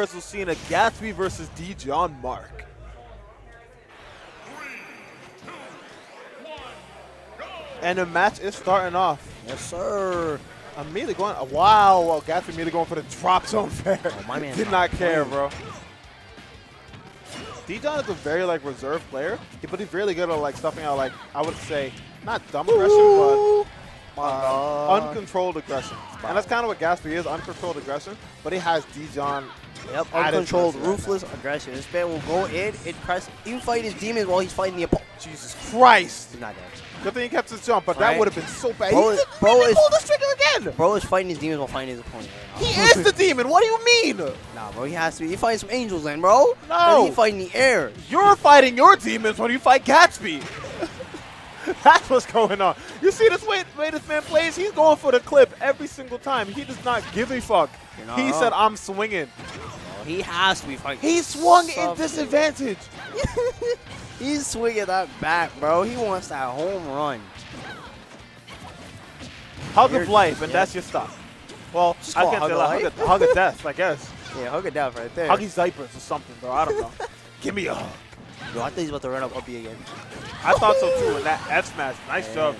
versus Lucina, Gatsby versus D. John Mark. And the match is starting off. Yes, sir. Immediately going, wow, well, Gatsby immediately going for the drop zone fair. Oh, my man's Did not care, bro. D-John is a very, like, reserved player, but he's really good at, like, stuffing out, like, I would say, not dumb aggression, but uh, uncontrolled aggression. And that's kind of what Gatsby is, uncontrolled aggression, but he has D-John Yep, uncontrolled, ruthless aggression. This man will go in and press, even fight his demons while he's fighting the opponent. Jesus Christ. He's not dead. Good thing he kept his jump, but that Right. would have been so bad. Bro he is- bro is- pulled the trigger again. Bro is fighting his demons while fighting his opponent right He is the demon. What do you mean? Nah, bro, he has to be. He fighting some angels then, bro. No. He fighting the air. You're fighting your demons when you fight Gatsby. That's what's going on. You see this way, way this man plays? He's going for the clip every single time. He does not give a fuck. He wrong. said, I'm swinging. Bro, he has to be fighting. He swung in something. disadvantage. He's swinging that back, bro. He wants that home run. Hug You're- of life, and yeah. that's your stuff. Well, Just I can't hug say like hug, life? of, hug of death, I guess. Yeah, hug it death right there. Huggy diapers or something, bro. I don't know. Give me a hug. Yo, I think he's about to run up Uppy again. I thought so too. And that F smash, nice Yeah. job.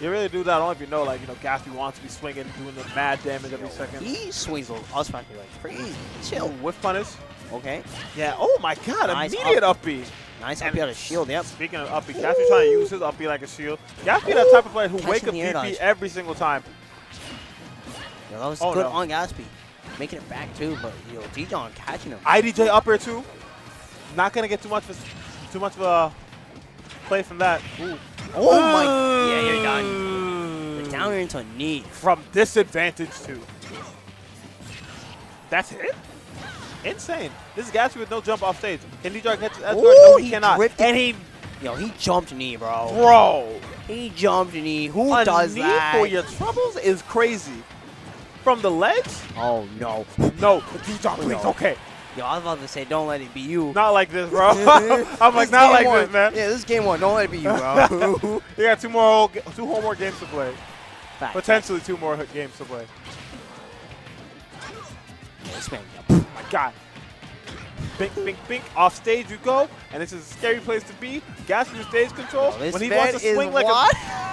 You really do that only if you know, like, you know, Gatsby wants to be swinging, doing the mad damage every second. He swings those us back like crazy. Chill. Whiff punish. Okay. Yeah. Oh my God! Nice immediate up B. Nice And up out of shield. Yep. Speaking of up B, Gatsby trying to use his up like a shield. Gatsby that type of player who Catching wake up the DP dodge. every single time. Yo, that was Oh, good no. on Gatsby. Making it back too, but yo, D-John catching him. IDJ up air too. Not gonna get too much of too much of a play from that. Ooh. Oh my! Yeah, you're done. Mm. The down into a knee. From disadvantage too. That's it? Insane. This is Gatsby with no jump off stage. Can D-Jar catch his edge guard? No, he, he cannot. drifted. And he, Yo, he jumped knee, bro. bro, He jumped knee. Who a does knee that? for your troubles is crazy. From the legs? Oh no. No, D-Jar, please, No. okay. Yo, I was about to say, don't let it be you. Not like this, bro. I'm like, not like one. this, man. Yeah, this is game one. Don't let it be you, bro. You got two more, two whole more games to play. Potentially two more games to play. This man, Oh my God. Bink, bink, bink. Off stage you go, and this is a scary place to be. With stage control. Yo, when he wants to swing like what? a.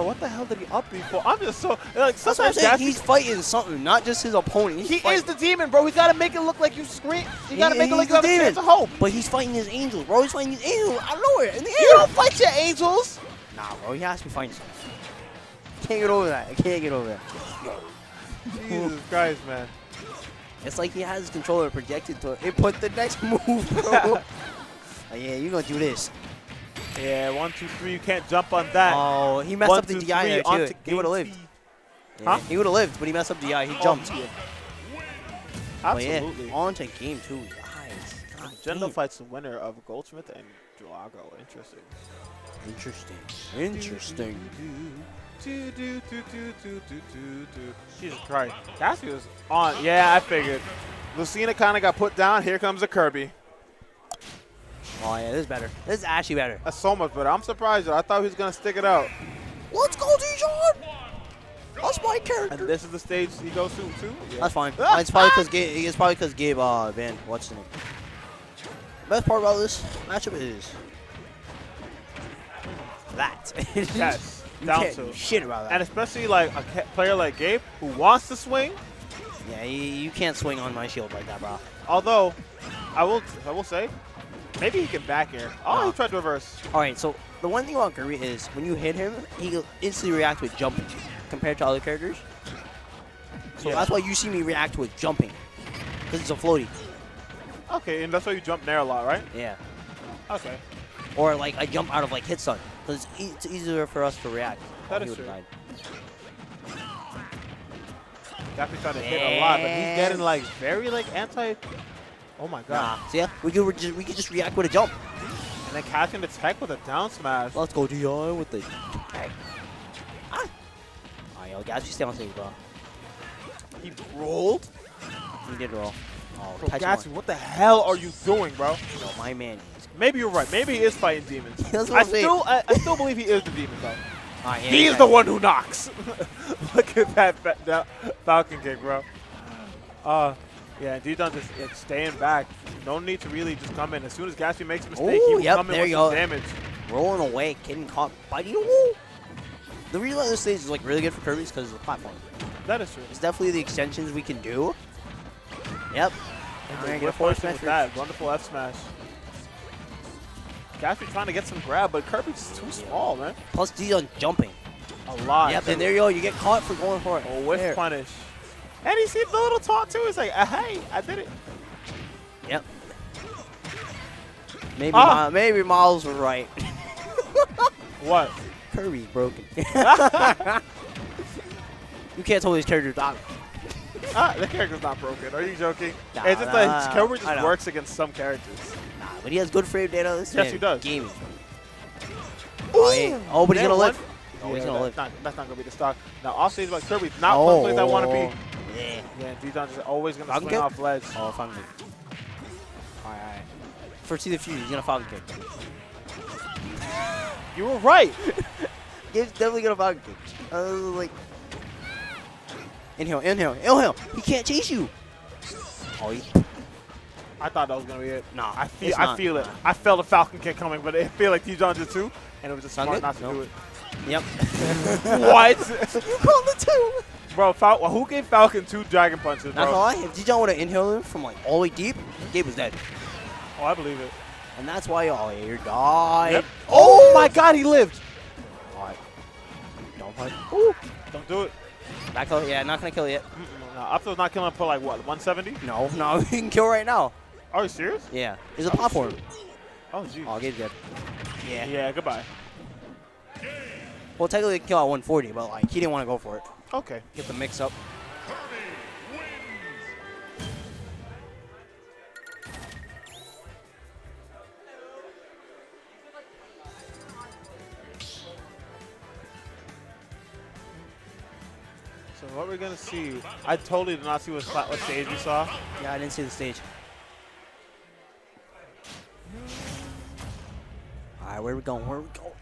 is what? Bro, what the hell did he up me for? I'm just so like That's what I'm sometimes saying. He's fighting something, not just his opponent. He's He fighting- is the demon, bro. He's gotta make it look like you scream. You gotta He- make it look like you have a hope. But he's fighting his angels, bro. He's fighting his angels out of nowhere in the air. You don't fight your angels. Nah, bro. He has to be fighting something. Can't get over that. I can't get over that. Jesus Christ, man. It's like he has his controller projected to input the next move, bro. like, yeah, you're gonna do this. Yeah, one, two, three. You can't jump on that. Oh, he messed One, up the two, DI there too. He would have lived. Yeah, Huh? He would have lived, but he messed up the DI. He oh, jumped. Oh, But yeah, Absolutely. on to game two, Jendo damn. fights the winner of Goldsmith and Drago. Interesting. Interesting. Interesting. Jesus Christ. Gatsby was on. Yeah, I figured. Lucina kind of got put down. Here comes a Kirby. Oh yeah, this is better. This is actually better. That's so much better. I'm surprised. Though. I thought he was going to stick it out. Let's go, Dijon. That's my And character. this is the stage he goes to, too? Yeah. That's fine. Ah, it's probably ah! because Gabe. It's probably because Gabe uh, Van. What's the name? Best part about this matchup is that. Yes. you Down can't to. shit about that. And especially like a player like Gabe who wants to swing. yeah, you, you can't swing on my shield like that, bro. Although, I will I will say, maybe he can back air. Oh, No. he uh, tried to reverse. All right, so the one thing about Kirby is when you hit him, he instantly reacts with jumping compared to other characters. So Yeah. that's why you see me react with jumping because it's a floaty. Okay, and that's why you jump there a lot, right? Yeah. Okay. Or like I jump out of like hit stun because it's, e- it's easier for us to react. That is he is would've true. died. Definitely trying to hit a lot, but he's getting like very like anti. Oh my god! Nah. So yeah, we could just we could just react with a jump. And then catching the tech with a down smash. Let's go Di with the. Hey. Ah. Alright, yo, guys, you stay on stage, bro. He rolled. He did roll. Oh, Bro, Gatsby, what the hell are you doing, bro? Yo, my man. Maybe you're right. Maybe he is fighting demons. I saying. still, I, I still believe he is the demon though. Alright, yeah, He's yeah. the one who knocks. Look at that, that Falcon kick, bro. Uh, yeah, D-Don just it's staying back. No need to really just come in. As soon as Gatsby makes a mistake, he Ooh, will yep, come in with you some damage. Rolling away, getting caught, biting. Woo! The reason why this stage is like really good for Kirby is because of the platform. That is true. It's definitely the extensions we can do. Yep. And Alright, the get a forward smash with that. Wonderful F smash. Gatsby trying to get some grab, but Kirby's too small, man. Plus D on jumping. A lot. Yep, and there you go. You get caught for going for it. A whiff There. punish. And he sees the little taunt too. He's like, uh, hey, I did it. Yep. Maybe Ah. Maybe Miles was right. What? Kirby's broken. you can't tell these characters out. ah, the character's not broken. Are you joking? Nah, it's just nah, like Kirby just works against some characters. Nah, but he has good frame data. This Yes, man, he does. Gaming. Oh, yeah. oh, but he's gonna live. Oh, he's gonna that- live. Not, that's not gonna be the stock. Now off stage, but Kirby's not oh, one place I want to be. Yeah. Yeah, D-Don's is always gonna Falcon swing kick? off ledge. Oh, Falcon kick. Alright, alright. For See the Future, he's gonna Falcon kick. You were right. He's definitely gonna Falcon kick. Was like, inhale, inhale, inhale. He can't chase you. Oh, he, I thought that was gonna be it. nah, I feel, I feel it. I felt a Falcon kick coming, but it feel like D-Don did too, and it was just smart not to Nope. do it. Yep. what? you called the two. Bro, Fal- well, who gave Falcon two dragon punches, Not gonna bro? lie, if Dijon would have inhaled him from like all the way deep, Gabe was dead. Oh, I believe it. And that's why, oh, died. Yep. Oh my God, he lived. Alright. Don't fight. Ooh. Don't do it. Back kill, yeah, not gonna kill yet. Mm-mm, no, up throw's not killing for like what, 170? No, no, he can kill right now. Are you serious? Yeah, it's a platform. Oh, geez. Oh, Gabe's dead. Yeah. Yeah, goodbye. Well, technically, he can kill at 140, but like he didn't want to go for it. Okay. Get the mix up. So what we're gonna see? I totally did not see what, what stage we saw. Yeah, I didn't see the stage. All right, where are we going? Where are we going?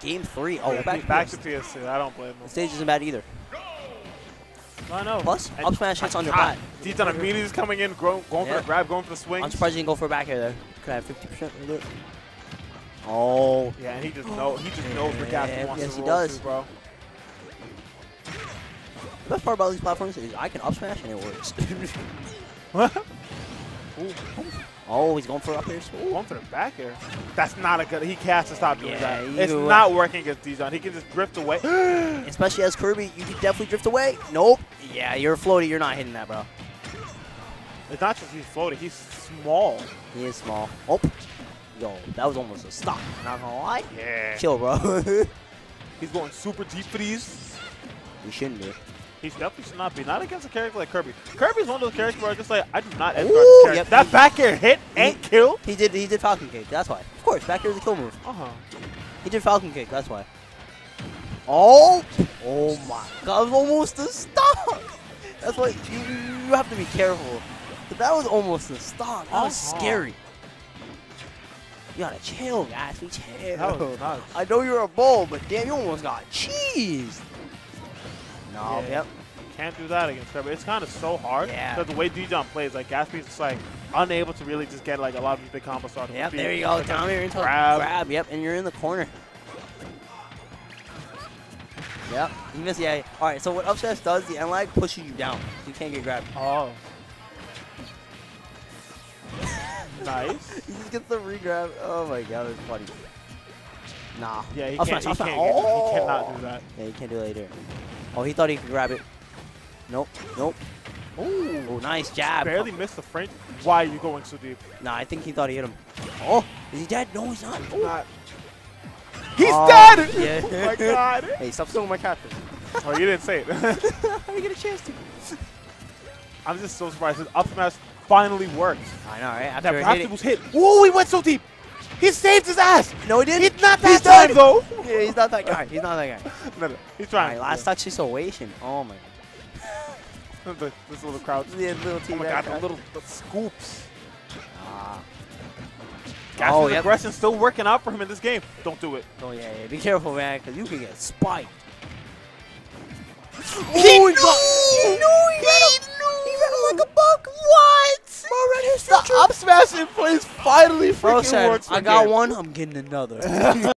Game three. Oh, we're back, back to to PS2. I don't blame him. The stage isn't bad either. I know. Plus, And- up smash hits on your God, back. D-Don immediately is coming in, going, going for the grab, going for the swing. I'm surprised you didn't go for a back air there. Could I have 50% with it? Oh. Yeah, and he just know he just knows where Yeah, Gatsby wants yes, to he roll does. to, bro. The best part about these platforms is I can up smash and it works. Ooh, oh, he's going for up airs. Ooh. going for the back air. That's not a good. He has to stop doing Yeah, that. It's not working against D-Don. He can just drift away. Especially as Kirby, you can definitely drift away. Nope. Yeah, you're floaty. You're not hitting that, bro. it's not just he's floating. He's small. He is small. Oh. Yo, that was almost a stop. Not gonna lie. Yeah. Chill, bro. He's going super deep for these. you shouldn't be. He definitely should not be. Not against a character like Kirby. Kirby's one of those characters where I just like, I do not edge guard Ooh, this character. yep, that he- back air hit and he- kill? He did. He did Falcon Kick. That's why. Of course, back air is a kill move. Uh-huh. He did Falcon Kick. That's why. Oh. Oh my God! That was almost a stop. That's why you you have to be careful. But that was almost a stop. That was Uh-huh. scary. You gotta chill, guys. We chill. That was nuts. I know you're a bull, but damn, you almost got cheese. Yeah. yep. Can't do that against Kirby. It's kind of so hard. Yeah. Because the way D-John plays, like Gatsby's just like unable to really just get like a lot of these big combos started. Yep, there you go. Like, Down air into grab. grab. Yep, and you're in the corner. Yep, you missed. Yeah. All right. So what up smash does, the end lag pushes you down. You can't get grabbed. Oh. nice. He just gets the regrab. Oh my god, that's funny. Nah. Yeah, he Up can't. smash, He, can't get- Oh. he cannot do that. Yeah, you can't do it later. Oh, he thought he could grab it. Nope. Nope. Ooh. Oh, nice jab. Barely missed the frame. Why are you going so deep? Nah, I think he thought he hit him. Oh, is he dead? No, he's not. Ooh. Not. He's Oh, dead! yeah. oh my god. Hey, stop stealing my catfish. oh, you didn't say it. How do you get a chance to? I'm just so surprised. His up smash finally worked. I know, right? That After Raptor hit was hit. Whoa, he went so deep. He saved his ass. No, he didn't. He's not He's that time, done. though. Yeah, he's not that guy. He's not that guy. no, no, he's trying. right, last touch situation. Oh my The, this little crouch. Yeah, little Oh team. my god, the little the scoops. Ah. Gatsby's Oh, yep. aggression still working out for him in this game. Don't do it. Oh yeah, yeah. Be careful, man, because you can get spiked. He Oh, knew! got. He knew. He ran him. He ran him like a Small red history. I'm smashing plays finally freaking Bro said, works. I got one. I'm getting another.